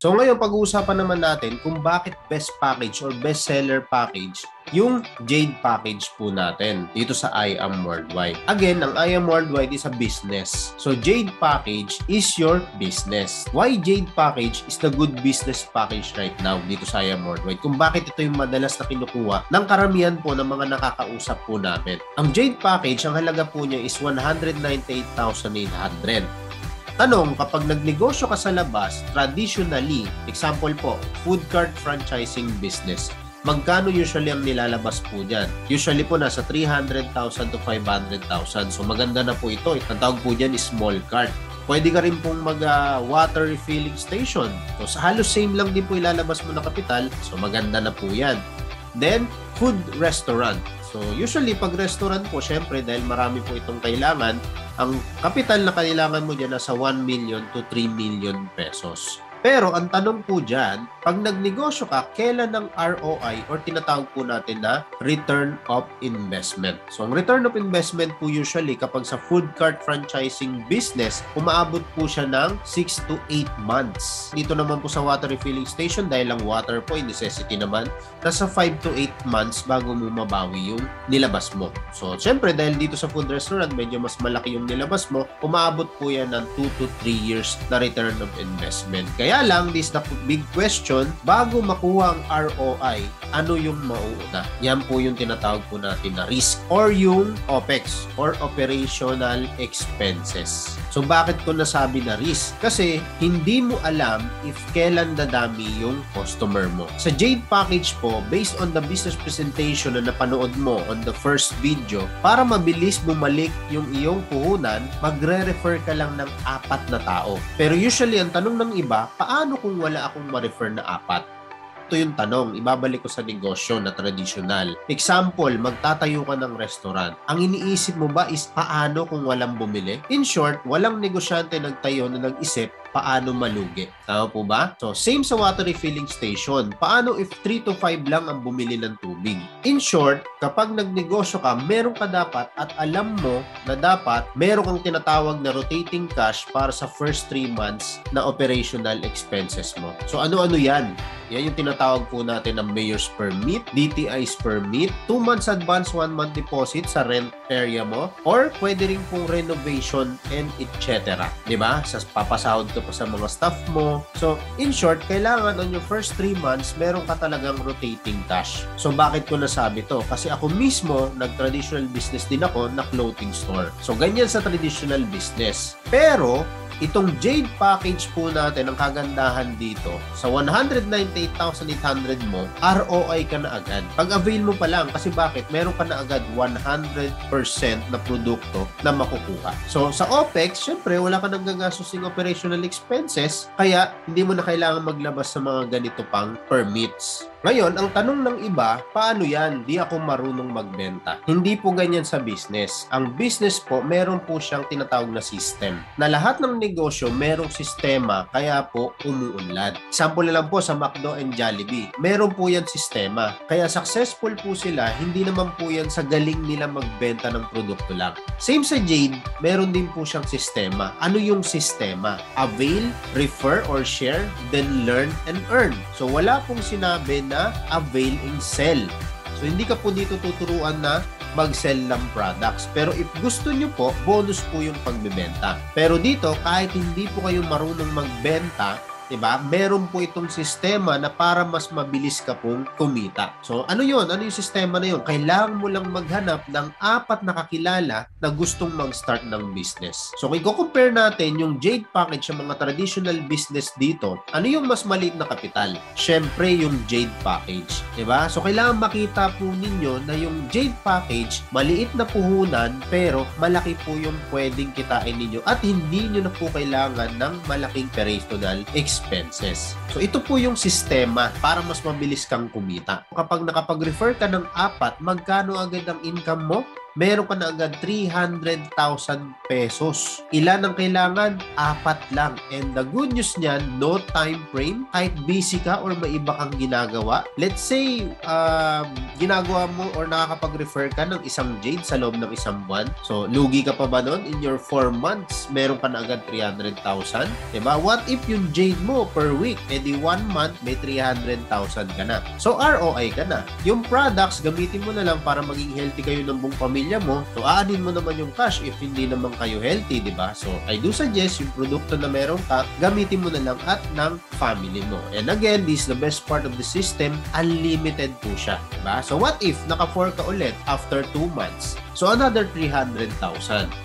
So ngayon, pag-uusapan naman natin kung bakit best package or best seller package yung Jade package po natin dito sa I Am Worldwide. Again, ang I Am Worldwide is a business. So Jade package is your business. Why Jade package is the good business package right now dito sa I Am Worldwide? Kung bakit ito yung madalas na kinukuha ng karamihan po ng mga nakakausap po namin. Ang Jade package, ang halaga po niya is 198,800. Tanong, kapag nagnegosyo ka sa labas, traditionally, example po, food cart franchising business, magkano usually ang nilalabas po dyan? Usually po nasa 300,000 to 500,000. So maganda na po ito. Ang tawag po dyan is small cart. Pwede ka rin pong mag uh, water refilling station. So sa halos same lang din po ilalabas mo na kapital. So maganda na po yan. Then, food restaurant. So usually pag restaurant po, syempre dahil marami po itong kailangan, ang kapital na kailangan mo dyan nasa 1 million to 3 million pesos. Pero ang tanong po dyan, pag nagnegosyo ka, kailan ang ROI or tinatawag po natin na return of investment. So ang return of investment po usually kapag sa food cart franchising business, umaabot po siya ng 6 to 8 months. Dito naman po sa water refilling station dahil ang water po ay necessity naman, nasa 5 to 8 months bago mo mabawi yung nilabas mo. So syempre dahil dito sa food restaurant medyo mas malaki yung nilabas mo, umaabot po yan ng 2 to 3 years na return of investment. Kaya kaya lang, this the big question, bago makuha ang ROI, ano yung mauuna? Yan po yung tinatawag po natin na risk or yung OPEX or operational expenses. So bakit ko nasabi na risk? Kasi hindi mo alam if kailan dadami yung customer mo. Sa Jade package po, based on the business presentation na napanood mo on the first video, para mabilis bumalik yung iyong puhunan, magre-refer ka lang ng apat na tao. Pero usually, ang tanong ng iba, paano kung wala akong ma-refer na apat? Ito yung tanong, ibabalik ko sa negosyo na tradisyonal. Example, magtatayo ka ng restaurant. Ang iniisip mo ba is paano kung walang bumili? In short, walang negosyante nagtayo na nag-isip paano malugi. Tama po ba? So, same sa water refilling station. Paano if 3 to 5 lang ang bumili ng tubig? In short, kapag nagnegosyo ka, meron ka dapat at alam mo na dapat meron kang tinatawag na rotating cash para sa first 3 months na operational expenses mo. So, ano-ano yan? Yan yung tinatawag po natin ng mayor's permit, DTI's permit, 2 months advance, 1 month deposit sa rent area mo, or pwede rin pong renovation and etc. Diba? Sa papasahod ka pa sa mga staff mo. So, in short, kailangan on your first 3 months, meron ka talagang rotating cash. So, bakit ko nasabi to? Kasi ako mismo, nag-traditional business din ako na clothing store. So, ganyan sa traditional business. Pero, Itong Jade package po natin, ang kagandahan dito, sa 198,800 mo, ROI ka na agad. Pag avail mo pa lang, kasi bakit? Meron ka na agad 100% na produkto na makukuha. So, sa OPEX, syempre, wala ka nang gagastos operational expenses, kaya hindi mo na kailangan maglabas sa mga ganito pang permits. Ngayon, ang tanong ng iba, paano yan? Di ako marunong magbenta. Hindi po ganyan sa business. Ang business po, meron po siyang tinatawag na system. Na lahat ng negosyo, merong sistema, kaya po umuunlad. Example na lang po sa McDo and Jollibee. Meron po yan sistema. Kaya successful po sila, hindi naman po yan sa galing nila magbenta ng produkto lang. Same sa Jade, meron din po siyang sistema. Ano yung sistema? Avail, refer or share, then learn and earn. So wala pong sinabi na avail and sell. So hindi ka po dito tuturuan na mag-sell ng products. Pero if gusto nyo po, bonus po yung pagbebenta. Pero dito, kahit hindi po kayo marunong magbenta, 'di ba? Meron po itong sistema na para mas mabilis ka pong kumita. So, ano 'yon? Ano yung sistema na 'yon? Kailangan mo lang maghanap ng apat na kakilala na gustong mag-start ng business. So, kung i-compare natin yung Jade package sa mga traditional business dito, ano yung mas maliit na kapital? Syempre, yung Jade package, 'di ba? So, kailangan makita po ninyo na yung Jade package, maliit na puhunan pero malaki po yung pwedeng kitain ninyo at hindi niyo na po kailangan ng malaking personal expense expenses. So ito po yung sistema para mas mabilis kang kumita. Kapag nakapag-refer ka ng apat, magkano agad ang income mo? Meron ka na agad 300,000 pesos. Ilan ang kailangan? Apat lang. And the good news niyan, no time frame. Kahit busy ka or may iba kang ginagawa. Let's say, um, ginagawa mo or nakakapag-refer ka ng isang jade sa loob ng isang buwan. So, lugi ka pa ba nun? In your 4 months, meron ka na agad 300,000. Diba? What if yung jade mo per week, edi 1 month, may 300,000 ka na. So, ROI ka na. Yung products, gamitin mo na lang para maging healthy kayo ng buong pamilya mo. So, aanin mo naman yung cash if hindi naman kayo healthy, di ba? So, I do suggest yung produkto na meron ka, gamitin mo na lang at ng family mo. And again, this is the best part of the system, unlimited po siya. Diba? So, what if naka-4 ka ulit after 2 months? So, another 300,000.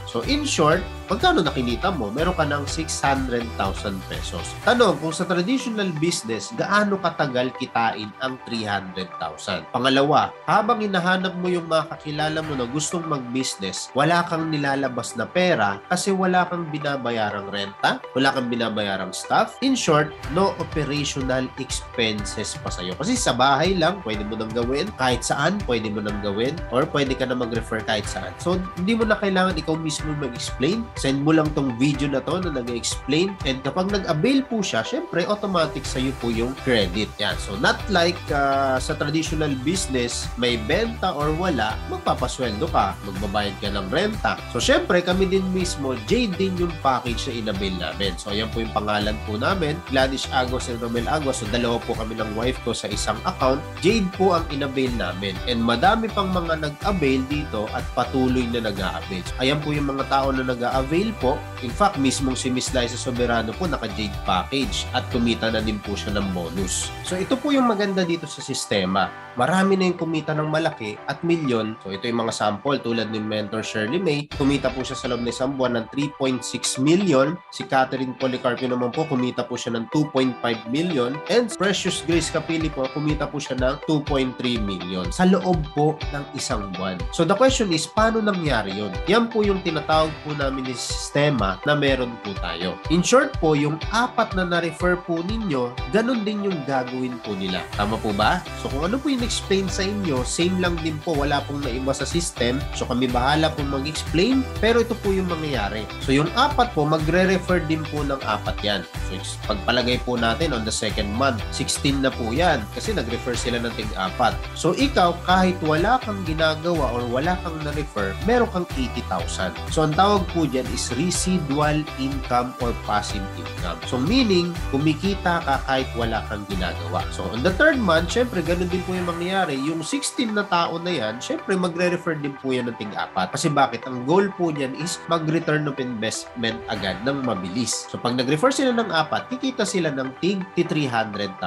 So, in short, magkano nakinita mo? Meron ka ng 600,000 pesos. Tanong, kung sa traditional business, gaano katagal kitain ang 300,000? Pangalawa, habang hinahanap mo yung mga kakilala mo na gustong mag-business, wala kang nilalabas na pera kasi wala kang binabayarang renta, wala kang binabayarang staff. In short, no operational expenses pa sa'yo. Kasi sa bahay lang, pwede mo nang gawin. Kahit saan, pwede mo nang gawin. Or pwede ka na mag-refer kahit saan. So, hindi mo na kailangan ikaw mismo mag-explain. Send mo lang tong video na to na nag-explain. And kapag nag-avail po siya, syempre, automatic sa'yo po yung credit. Yan. So, not like uh, sa traditional business, may benta or wala, magpapasweldo ka. Magbabayad ka ng renta. So, syempre, kami din mismo, Jade din yung package na inabil namin. So, ayan po yung pangalan po namin, Gladys Agos and Romel Agos. So, dalawa po kami ng wife ko sa isang account. Jade po ang inabil namin. And madami pang mga nag-avail dito at patuloy na nag-a-avail. So, ayan po yung mga tao na nag-a-avail po. In fact, mismong si Miss Liza Soberano po naka-Jade package at kumita na din po siya ng bonus. So, ito po yung maganda dito sa sistema. Marami na yung kumita ng malaki at milyon. So, ito yung mga sample tulad ni Mentor Shirley May. Kumita po siya sa loob ng isang buwan ng 3.6 million. Si Catherine Policarpio naman po, kumita po siya ng 2.5 million. And Precious Grace Capili po, kumita po siya ng 2.3 million sa loob po ng isang buwan. So, the question is, paano nangyari yun? Yan po yung tinatawag po namin ni sistema na meron po tayo. In short po, yung apat na na-refer po ninyo, ganun din yung gagawin po nila. Tama po ba? So, kung ano po yung explain sa inyo, same lang din po, wala pong naiba sa system. So kami bahala pong mag-explain, pero ito po yung mangyayari. So yung apat po, magre-refer din po ng apat yan. So pagpalagay po natin on the second month, 16 na po yan kasi nag-refer sila ng tig-apat. So ikaw, kahit wala kang ginagawa or wala kang na-refer, meron kang 80,000. So ang tawag po dyan is residual income or passive income. So meaning, kumikita ka kahit wala kang ginagawa. So on the third month, syempre ganun din po yung mangyayari, yung 16 na tao na yan, syempre magre-refer din po yan ng tig-apat. Kasi bakit? Ang goal po niyan is mag-return of investment agad ng mabilis. So pag nag-refer sila ng apat, kikita sila ng tig 300,000.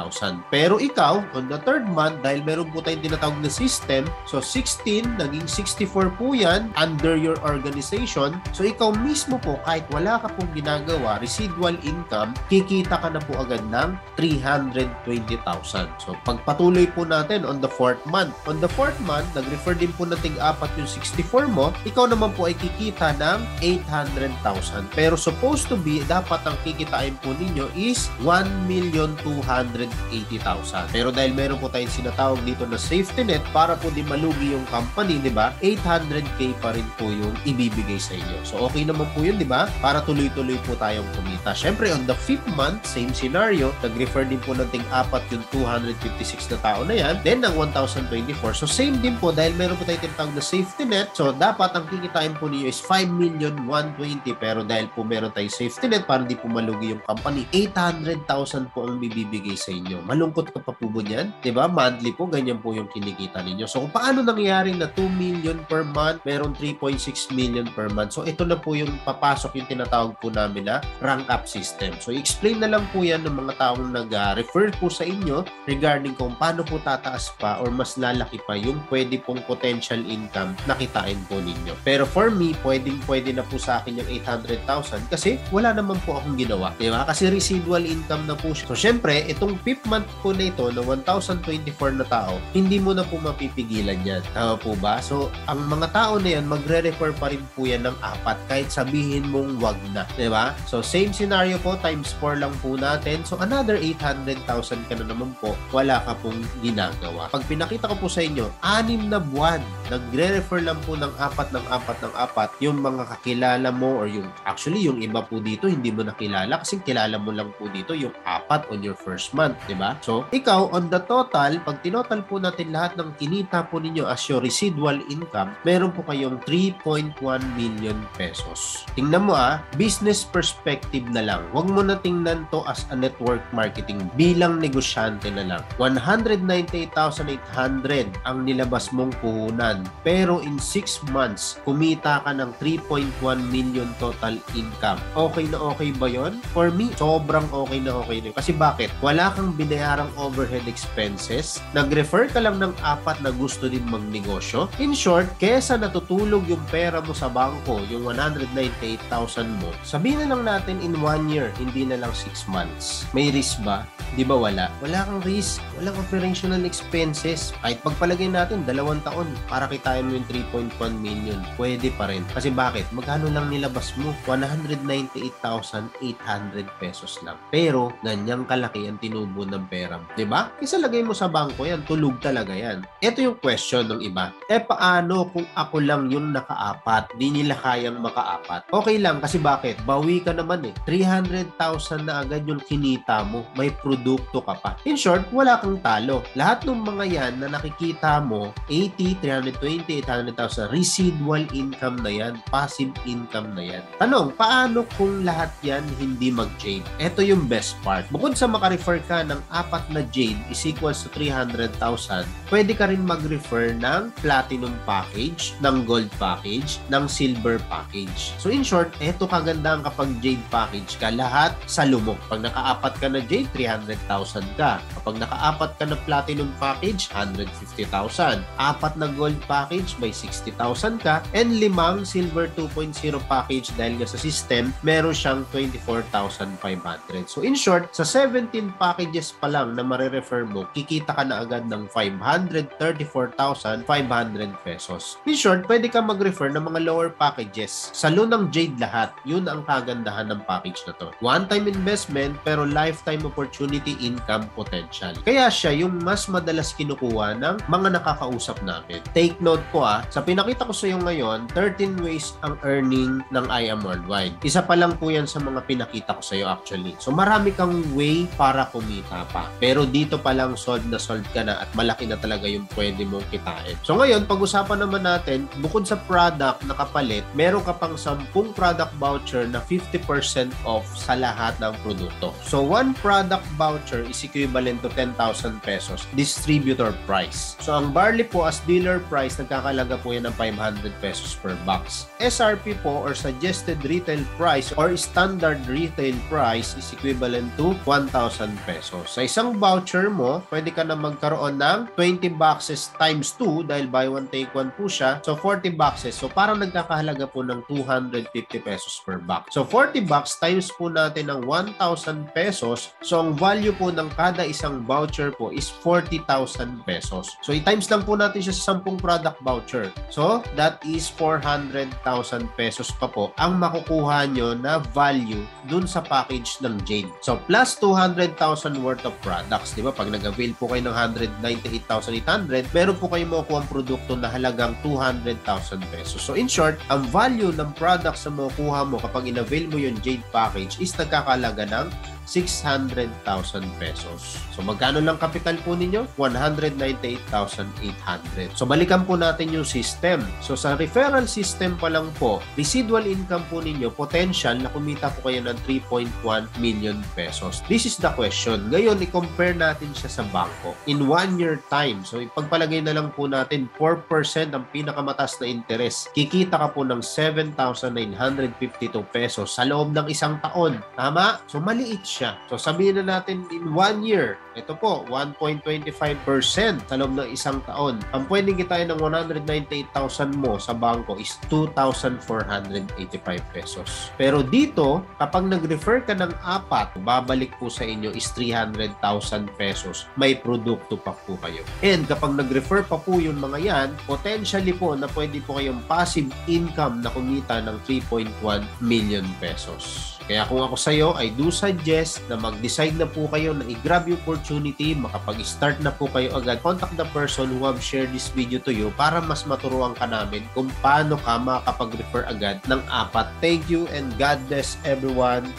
Pero ikaw, on the third month, dahil meron po tayong tinatawag na system, so 16, naging 64 po yan under your organization. So ikaw mismo po, kahit wala ka pong ginagawa, residual income, kikita ka na po agad ng 320,000. So pagpatuloy po natin on the fourth month. On the fourth month, nag-refer din po na tig-apat yung 64 mo, ikaw naman po ay kikita ng 800,000. Pero supposed to be, dapat ang kikitain po ninyo is 1,280,000. Pero dahil meron po tayong sinatawag dito na safety net para po di malugi yung company, di ba? 800k pa rin po yung ibibigay sa inyo. So okay naman po yun, di ba? Para tuloy-tuloy po tayong kumita. Syempre, on the fifth month, same scenario, nag-refer din po ng ting-apat yung 256 na tao na yan. Then, ng 1,024. So, same din po dahil meron po tayong tinatawag na safety net. So, dapat ang kikitain po niyo is 5 million 120. Pero dahil po meron tayong safety net para hindi po malugi yung company, 800,000 po ang bibibigay sa inyo. Malungkot ka pa po ba yan? ba diba? Monthly po, ganyan po yung kinikita ninyo. So, paano nangyari na 2 million per month, meron 3.6 million per month. So, ito na po yung papasok yung tinatawag po namin na rank up system. So, explain na lang po yan ng mga taong nag-refer po sa inyo regarding kung paano po tataas pa or mas lalaki pa yung pwede pong potential income na kitain po ninyo. Pero for me, pwedeng pwede na po sa akin yung 800,000 kasi wala naman po akong ginawa. Di ba? Kasi residual income na po siya. So, syempre, itong fifth month po na ito na 1,024 na tao, hindi mo na po mapipigilan yan. Tama po ba? So, ang mga tao na yan, magre-refer pa rin po yan ng apat kahit kahit sabihin mong wag na. ba? Diba? So, same scenario po, times 4 lang po natin. So, another 800,000 ka na naman po, wala ka pong ginagawa. Pag pinakita ko po sa inyo, anim na buwan, nagre-refer lang po ng apat ng apat ng apat yung mga kakilala mo or yung, actually, yung iba po dito, hindi mo nakilala kasi kilala mo lang po dito yung apat on your first month, di ba? So, ikaw, on the total, pag tinotal po natin lahat ng kinita po ninyo as your residual income, meron po kayong 3.1 million pesos. Tingnan mo ah, business perspective na lang. Huwag mo na tingnan to as a network marketing bilang negosyante na lang. 198,800 ang nilabas mong puhunan. Pero in 6 months, kumita ka ng 3.1 million total income. Okay na okay ba yon? For me, sobrang okay na okay na. Kasi bakit? Wala kang binayarang overhead expenses. Nag-refer ka lang ng apat na gusto din magnegosyo. In short, kesa natutulog yung pera mo sa bangko, yung 198,000 mo, sabihin na lang natin in 1 year, hindi na lang 6 months. May risk ba? Di ba wala? Wala kang risk, walang operational expenses. Kahit pagpalagay natin, dalawang taon para kitain mo yung 3.1 million. Pwede pa rin. Kasi bakit? Magkano lang nilabas mo? 198,800 pesos lang. Pero, ganyang kalaki ang tinubo ng pera. Di ba? Kasi lagay mo sa bangko yan, tulog talaga yan. Ito yung question ng iba. Eh paano kung ako lang yung nakaapat? Di nila kayang makaapat. Okay lang kasi bakit? Bawi ka naman eh. 300,000 na agad yung kinita mo. May produkto ka pa. In short, wala kang talo. Lahat ng mga yan na nakikita mo, 80, 320, 800,000, residual income na yan. Passive income na yan. Tanong, paano kung lahat yan hindi mag-jade? Ito yung best part. Bukod sa makarefer ka ng apat na jade is equals to 300,000, pwede ka rin mag-refer ng platinum package, ng gold package, ng silver package. So in short, eto kagandahan kapag jade package ka, lahat sa lumok. Pag nakaapat ka na jade, 300,000 ka. Kapag nakaapat ka na platinum package, 150,000. Apat na gold package, may 60,000 ka. And limang silver 2.0 package dahil nga sa system, meron siyang 24,500. So in short, sa 17 packages pa lang na marirefer mo, kikita ka na agad ng 534,500 pesos. In short, pwede ka mag-refer ng mga lower packages. Sa lunang Jade lahat, yun ang kagandahan ng package na to. One-time investment pero lifetime opportunity income potential. Kaya siya yung mas madalas kinukuha ng mga nakakausap namin. Take note po ah, sa pinakita ko sa iyo ngayon, 13 ways ang earning ng I Am Worldwide. Isa pa lang po yan sa mga pinakita ko sa iyo actually. So marami kang way para kumita pa. Pero dito pa lang solve na solve ka na at malaki na talaga yung pwede mong kitain. So ngayon, pag-usapan naman natin, bukod sa product na kapalit, meron ka pang 10 product voucher na 50% off sa lahat ng produkto. So one product voucher is equivalent to 10,000 pesos distributor price. So ang barley po as dealer price, nagkakalaga po yan ng 500 pesos per box. SRP po or suggested retail price or standard retail price is equivalent to 1,000 pesos. Sa isang voucher mo, pwede ka na magkaroon ng 20 boxes times 2 dahil buy one take one po siya. So 40 boxes. So parang nagkakahalaga po ng 250 pesos per box. So 40 box times po natin ng 1,000 pesos. So ang value po ng kada isang voucher po is 40,000 pesos. So i-times lang po natin siya sa 10 product voucher. So that is 400,000 pesos pa po ang makukuha nyo na value dun sa package ng Jade. So plus 200,000 worth of products. Di ba? Pag nag-avail po kayo ng 198,800, meron po kayo makukuha ang produkto na halagang 200,000 pesos. So in short, ang value ng products na makukuha mo kapag in-avail mo yung Jade package is nagkakalaga ng 600,000 pesos. So magkano lang kapital po ninyo? 198,800. So balikan po natin yung system. So sa referral system pa lang po, residual income po ninyo, potential na kumita po kayo ng 3.1 million pesos. This is the question. Ngayon, i-compare natin siya sa bangko. In one year time, so ipagpalagay na lang po natin 4% ang pinakamataas na interest. Kikita ka po ng 7,952 pesos sa loob ng isang taon. Tama? So maliit siya siya. So sabihin na natin in one year, ito po, 1.25% sa loob ng isang taon. Ang pwedeng kitain ng 198,000 mo sa bangko is 2,485 pesos. Pero dito, kapag nag-refer ka ng apat, babalik po sa inyo is 300,000 pesos. May produkto pa po kayo. And kapag nag-refer pa po yung mga yan, potentially po na pwede po kayong passive income na kumita ng 3.1 million pesos. Kaya kung ako sa iyo, I do suggest na mag-decide na po kayo na i-grab yung opportunity, makapag-start na po kayo agad. Contact the person who have shared this video to you para mas maturuan ka namin kung paano ka makapag-refer agad ng apat. Thank you and God bless everyone.